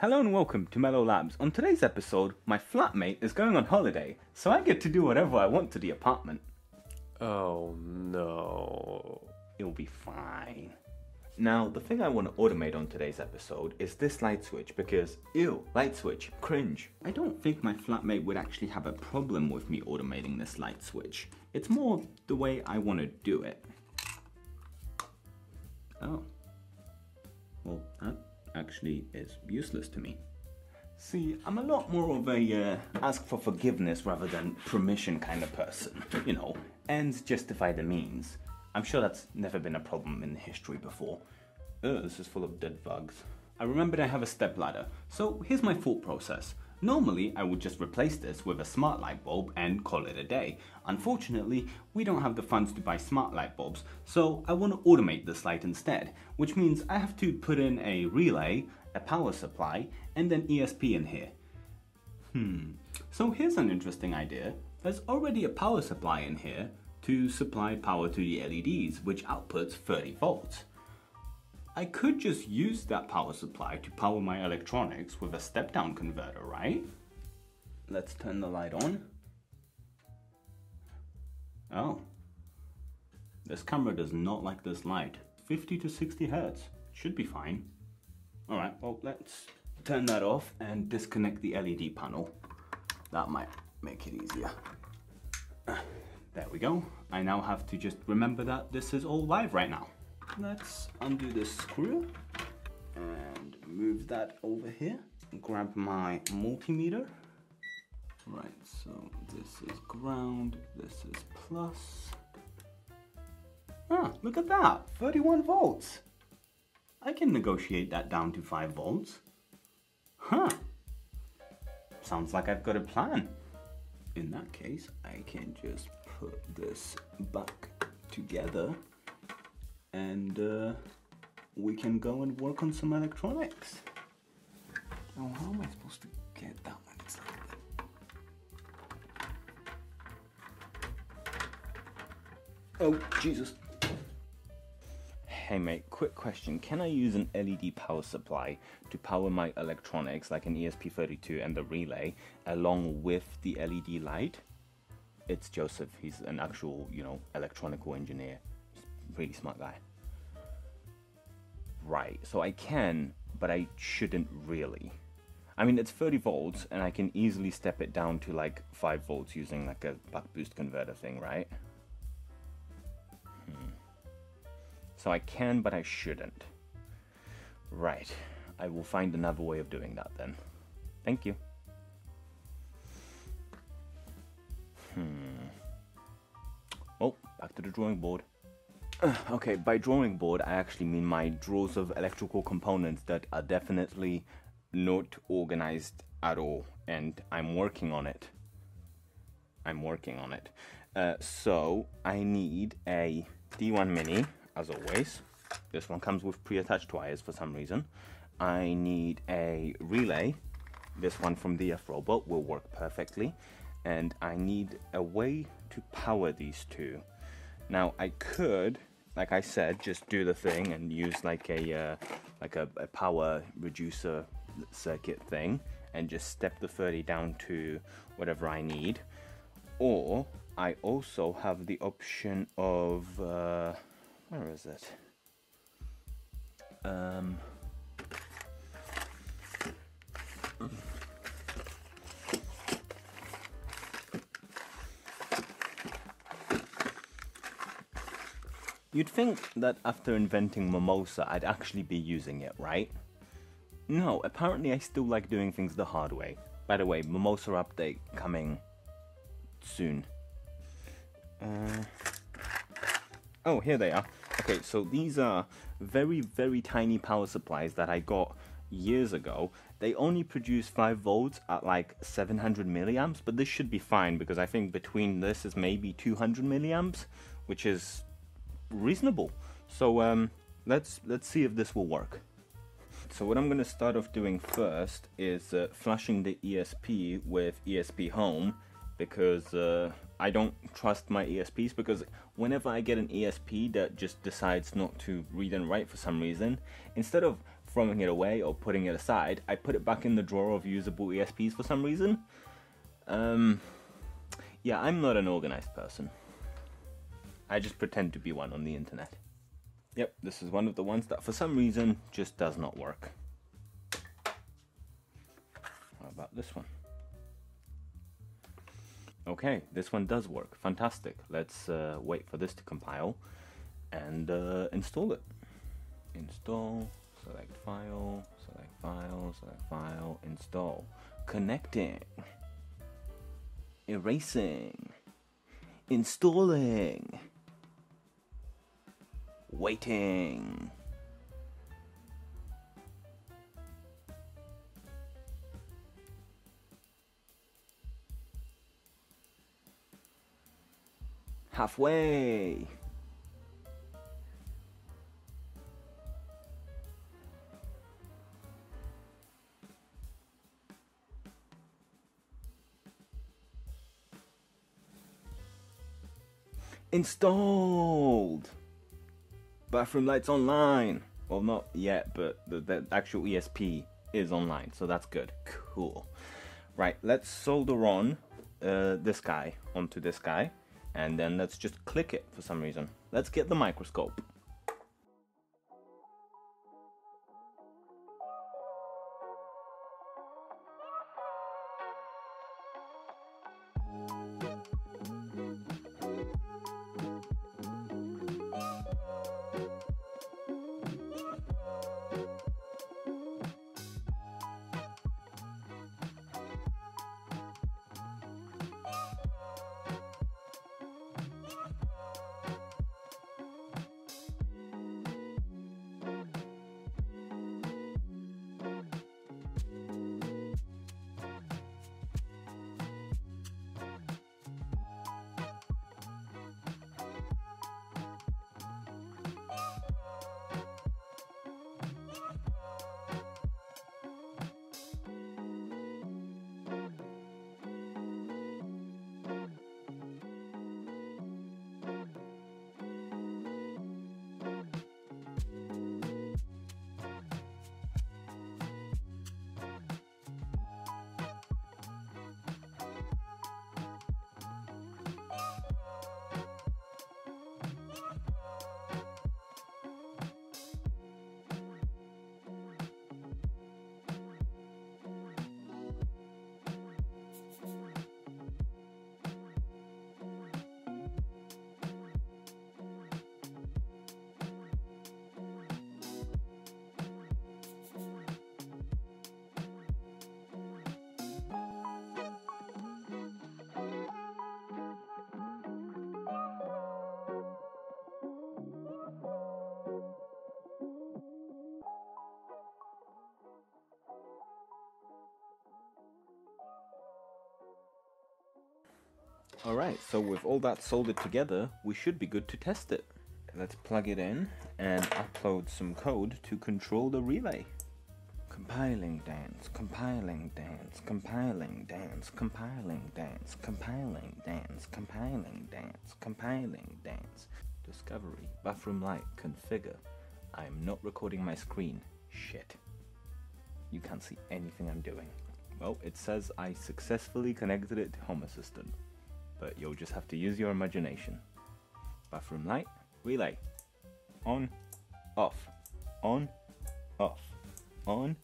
Hello and welcome to Mellow Labs. On today's episode, my flatmate is going on holiday, so I get to do whatever I want to the apartment. Oh no. It'll be fine. Now, the thing I want to automate on today's episode is this light switch because, ew, light switch, cringe. I don't think my flatmate would actually have a problem with me automating this light switch. It's more the way I want to do it. Oh. Well, that actually is useless to me. See, I'm a lot more of a uh, ask for forgiveness rather than permission kind of person. You know, ends justify the means. I'm sure that's never been a problem in history before. Ugh, this is full of dead bugs. I remembered I have a step ladder, so here's my thought process. Normally, I would just replace this with a smart light bulb and call it a day. Unfortunately, we don't have the funds to buy smart light bulbs, so I want to automate this light instead, which means I have to put in a relay, a power supply, and an ESP in here. Hmm, so here's an interesting idea. There's already a power supply in here to supply power to the LEDs, which outputs 30 volts. I could just use that power supply to power my electronics with a step-down converter, right? Let's turn the light on. Oh. This camera does not like this light. 50 to 60 hertz. Should be fine. Alright, well let's turn that off and disconnect the LED panel. That might make it easier. There we go. I now have to just remember that this is all live right now. Let's undo this screw and move that over here. Grab my multimeter. Right, so this is ground, this is plus. Ah, look at that, 31 volts. I can negotiate that down to 5 volts. Huh. Sounds like I've got a plan. In that case, I can just put this back together and uh, we can go and work on some electronics. Oh, how am I supposed to get that when it's like? Oh, Jesus. Hey mate, quick question. Can I use an LED power supply to power my electronics like an ESP32 and the relay along with the LED light? It's Joseph. He's an actual, you know, electronical engineer. Really smart guy. Right, so I can, but I shouldn't really. I mean, it's 30 volts, and I can easily step it down to like 5 volts using like a buck boost converter thing, right? Hmm. So I can, but I shouldn't. Right, I will find another way of doing that then. Thank you. Hmm. Oh, back to the drawing board. Okay, by drawing board, I actually mean my drawers of electrical components that are definitely not organized at all, and I'm working on it. I'm working on it. Uh, so, I need a D1 Mini, as always. This one comes with pre-attached wires for some reason. I need a relay. This one from DF Robot will work perfectly. And I need a way to power these two. Now, I could like I said, just do the thing and use like a uh, like a, a, power reducer circuit thing and just step the 30 down to whatever I need. Or I also have the option of uh, where is it? Um, You'd think that after inventing Mimosa, I'd actually be using it, right? No, apparently I still like doing things the hard way. By the way, Mimosa update coming soon. Uh, oh, here they are. Okay, so these are very, very tiny power supplies that I got years ago. They only produce 5 volts at like 700 milliamps, but this should be fine because I think between this is maybe 200 milliamps, which is reasonable. So um, let's let's see if this will work. So what I'm going to start off doing first is uh, flashing the ESP with ESPHome because uh, I don't trust my ESPs because whenever I get an ESP that just decides not to read and write for some reason, instead of throwing it away or putting it aside. I put it back in the drawer of usable ESPs for some reason. Um, yeah, I'm not an organized person. I just pretend to be one on the internet. Yep, this is one of the ones that for some reason just does not work. How about this one? Okay, this one does work. Fantastic. Let's uh, wait for this to compile and uh, install it. Install, select file, select file, select file, install. Connecting. Erasing. Installing. Waiting. Halfway. Installed. Bathroom lights online. Well, not yet, but the, the actual ESP is online, so that's good. Cool. Right, let's solder on uh, this guy onto this guy, and then let's just click it for some reason. Let's get the microscope. Alright, so with all that soldered together, we should be good to test it. Let's plug it in and upload some code to control the relay. Compiling dance, compiling dance, compiling dance, compiling dance, compiling dance, compiling dance, compiling dance. Discovery, bathroom light, configure. I am not recording my screen. Shit. You can't see anything I'm doing. Well, it says I successfully connected it to Home Assistant but you'll just have to use your imagination. Bathroom light, relay. On, off, on, off, on,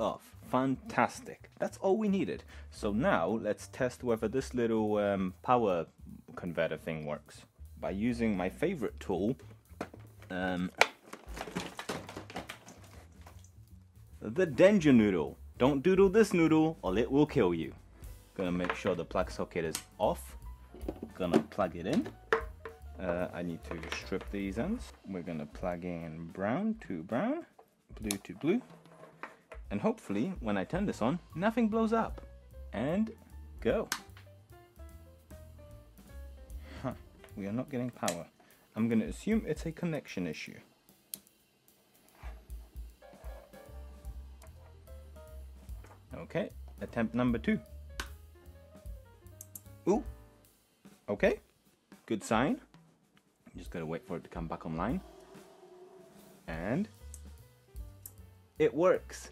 off. Fantastic. That's all we needed. So now let's test whether this little um, power converter thing works. By using my favorite tool, um, the Danger Noodle. Don't doodle this noodle or it will kill you. Gonna make sure the plug socket is off. Gonna plug it in. Uh, I need to strip these ends. We're gonna plug in brown to brown, blue to blue. And hopefully, when I turn this on, nothing blows up. And go. Huh, we are not getting power. I'm gonna assume it's a connection issue. Okay, attempt number two. Ooh. Okay. Good sign. I'm Just gotta wait for it to come back online. And it works.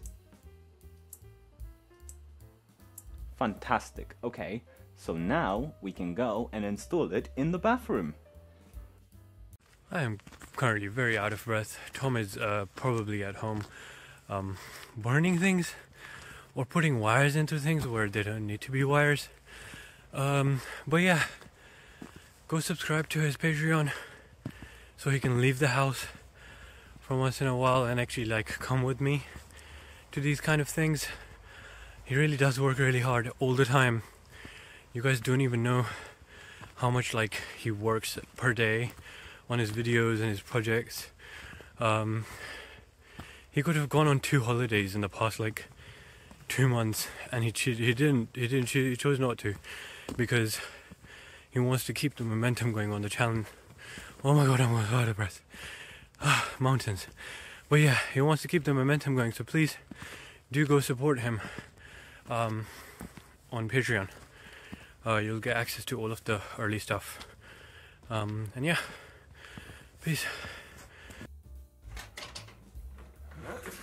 Fantastic. Okay, so now we can go and install it in the bathroom. I am currently very out of breath. Tom is uh, probably at home um, burning things or putting wires into things where they don't need to be wires. Um, but yeah, go subscribe to his Patreon so he can leave the house for once in a while and actually like come with me to these kind of things. He really does work really hard all the time. You guys don't even know how much like he works per day on his videos and his projects. Um, he could have gone on two holidays in the past like two months, and he he didn't he didn't he chose not to because he wants to keep the momentum going on the challenge. Oh my god, I'm out of breath. Ah, mountains. But yeah, he wants to keep the momentum going, so please do go support him um, on Patreon. Uh, you'll get access to all of the early stuff. Um, and yeah, peace.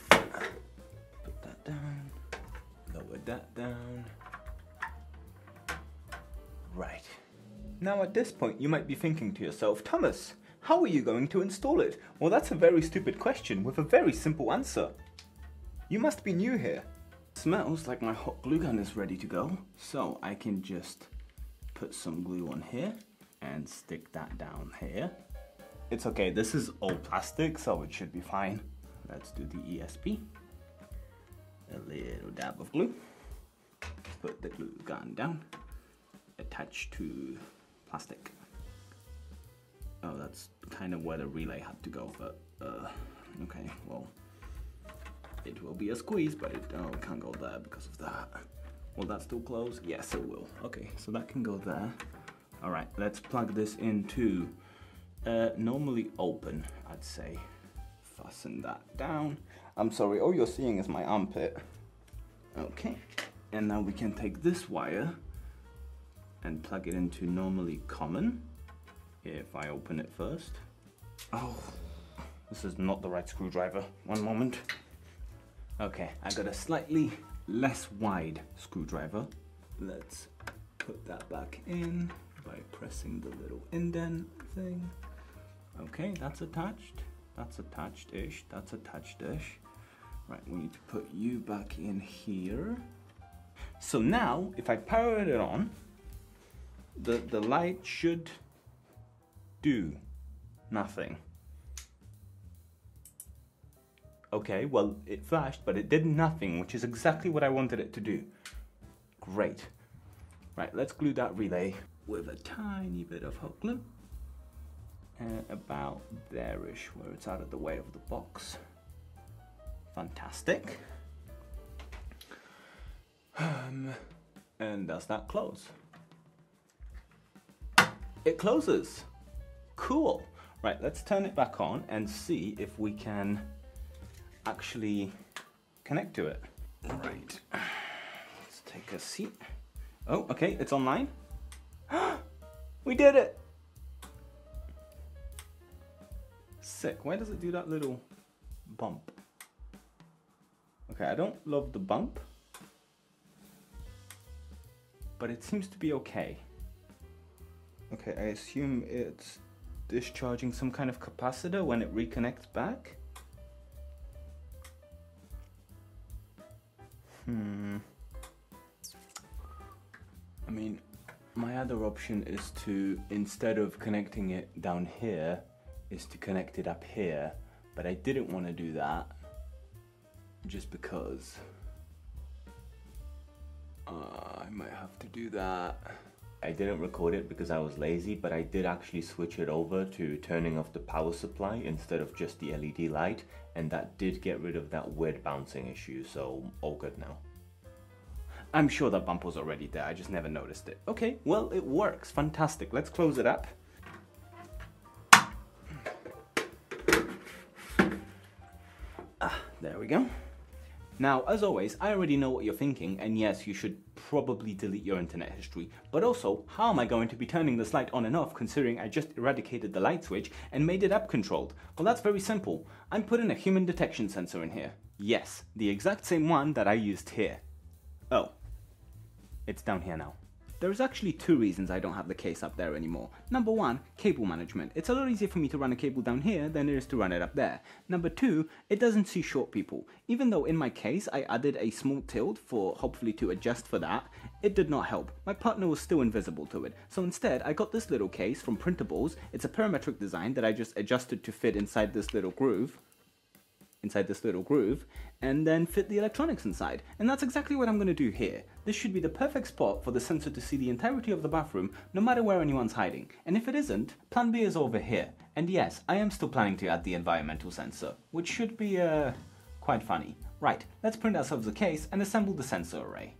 Put that down. Lower that down. Right. Now at this point you might be thinking to yourself, Thomas, how are you going to install it? Well that's a very stupid question with a very simple answer. You must be new here. Smells like my hot glue gun is ready to go. So I can just put some glue on here and stick that down here. It's okay, this is all plastic, so it should be fine. Let's do the ESP. A little dab of glue. Put the glue gun down. Attach to plastic. Oh, that's kind of where the relay had to go, but uh, okay, well, it will be a squeeze, but it, oh, can't go there because of that. Will that still close? Yes, it will. Okay, so that can go there. All right, let's plug this into uh, normally open, I'd say. Fasten that down. I'm sorry, all you're seeing is my armpit. Okay, and now we can take this wire and plug it into normally common. If I open it first. Oh, this is not the right screwdriver. One moment. Okay, I got a slightly less wide screwdriver. Let's put that back in by pressing the little indent thing. Okay, that's attached. That's attached-ish. That's attached-ish. Right, we need to put you back in here. So now, if I power it on, the, the light should do nothing. Okay, well, it flashed, but it did nothing, which is exactly what I wanted it to do. Great. Right, let's glue that relay with a tiny bit of hot glue. And about there-ish, where it's out of the way of the box. Fantastic. Um, and does that close? It closes. Cool. Right, let's turn it back on and see if we can actually connect to it. Right, let's take a seat. Oh, okay, it's online. we did it! Sick, why does it do that little bump? Okay, I don't love the bump, but it seems to be okay. Okay, I assume it's discharging some kind of capacitor when it reconnects back. Hmm. I mean, my other option is to, instead of connecting it down here, is to connect it up here. But I didn't want to do that, just because uh, I might have to do that. I didn't record it because I was lazy, but I did actually switch it over to turning off the power supply instead of just the LED light, and that did get rid of that weird bouncing issue, so all good now. I'm sure that bump was already there, I just never noticed it. Okay, well, it works. Fantastic. Let's close it up. Ah, there we go. Now, as always, I already know what you're thinking, and yes, you should probably delete your internet history. But also, how am I going to be turning this light on and off considering I just eradicated the light switch and made it app controlled? Well, that's very simple. I'm putting a human detection sensor in here. Yes, the exact same one that I used here. Oh, it's down here now. There's actually two reasons I don't have the case up there anymore. Number one, cable management. It's a lot easier for me to run a cable down here than it is to run it up there. Number two, it doesn't see short people. Even though in my case I added a small tilt for hopefully to adjust for that, it did not help. My partner was still invisible to it. So instead, I got this little case from Printables. It's a parametric design that I just adjusted to fit inside this little groove inside this little groove and then fit the electronics inside. And that's exactly what I'm going to do here. This should be the perfect spot for the sensor to see the entirety of the bathroom no matter where anyone's hiding. And if it isn't, plan B is over here. And yes, I am still planning to add the environmental sensor, which should be uh, quite funny. Right, let's print ourselves a case and assemble the sensor array.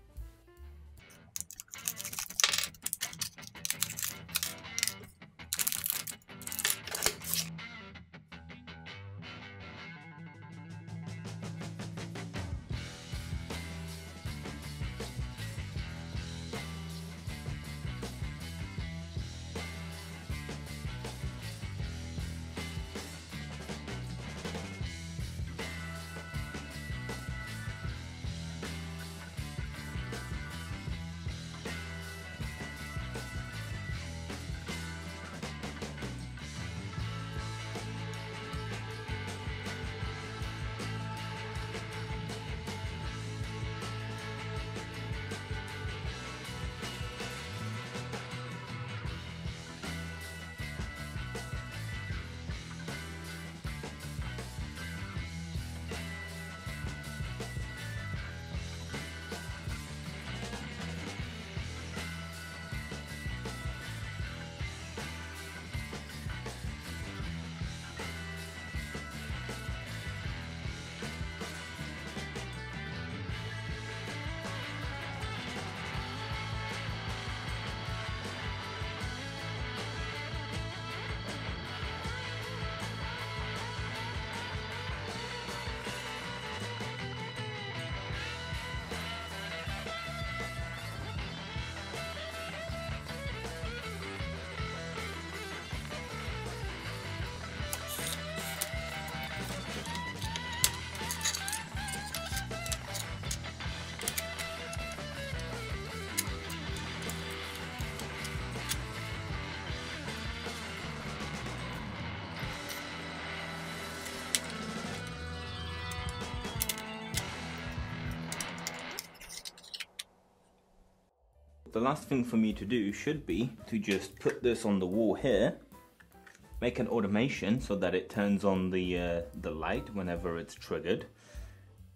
The last thing for me to do should be to just put this on the wall here, make an automation so that it turns on the, uh, the light whenever it's triggered,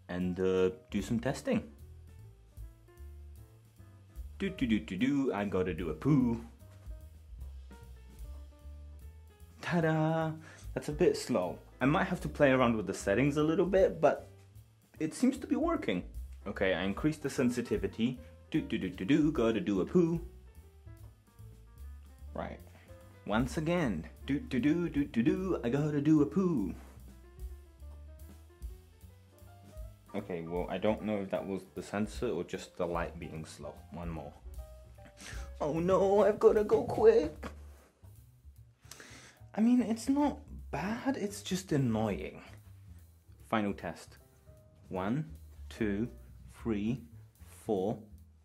and uh, do some testing. Do do do do do, I gotta do a poo. Ta-da! That's a bit slow. I might have to play around with the settings a little bit, but it seems to be working. Okay, I increased the sensitivity do do do do do, gotta do a poo. Right. Once again, do do do do do do, I gotta do a poo. Okay, well, I don't know if that was the sensor or just the light being slow. One more. Oh no, I've gotta go quick. I mean, it's not bad, it's just annoying. Final test. One, two, three, four,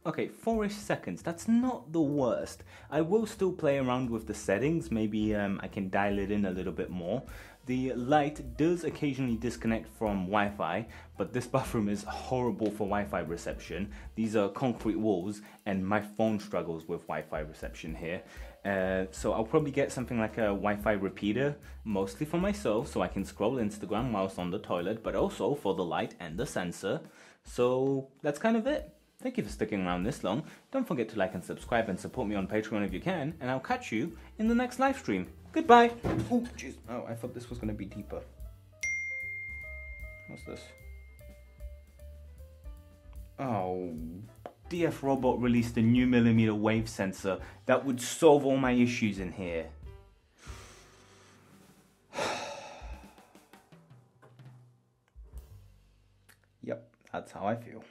Okay, four-ish seconds, that's not the worst. I will still play around with the settings, maybe um, I can dial it in a little bit more. The light does occasionally disconnect from Wi-Fi, but this bathroom is horrible for Wi-Fi reception. These are concrete walls, and my phone struggles with Wi-Fi reception here. Uh, so I'll probably get something like a Wi-Fi repeater, mostly for myself, so I can scroll Instagram whilst on the toilet, but also for the light and the sensor. So that's kind of it. Thank you for sticking around this long. Don't forget to like and subscribe and support me on Patreon if you can, and I'll catch you in the next live stream. Goodbye! Oh, jeez. Oh, I thought this was going to be deeper. What's this? Oh, DF Robot released a new millimeter wave sensor that would solve all my issues in here. yep, That's how I feel.